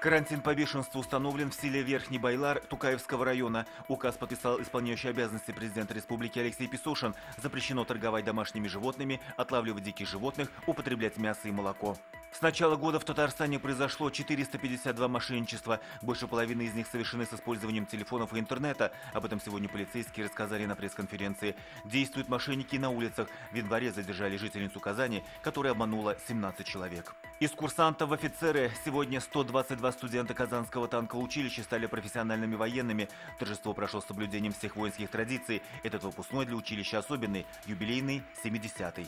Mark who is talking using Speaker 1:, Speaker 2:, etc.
Speaker 1: Карантин по бешенству установлен в селе Верхний Байлар Тукаевского района. Указ подписал исполняющий обязанности президента республики Алексей Песошин. Запрещено торговать домашними животными, отлавливать диких животных, употреблять мясо и молоко. С начала года в Татарстане произошло 452 мошенничества. Больше половины из них совершены с использованием телефонов и интернета. Об этом сегодня полицейские рассказали на пресс-конференции. Действуют мошенники на улицах. В январе задержали жительницу Казани, которая обманула 17 человек. Из курсантов в офицеры сегодня 122 студента Казанского танкового училища стали профессиональными военными. Торжество прошло с соблюдением всех воинских традиций. Этот выпускной для училища особенный, юбилейный 70-й.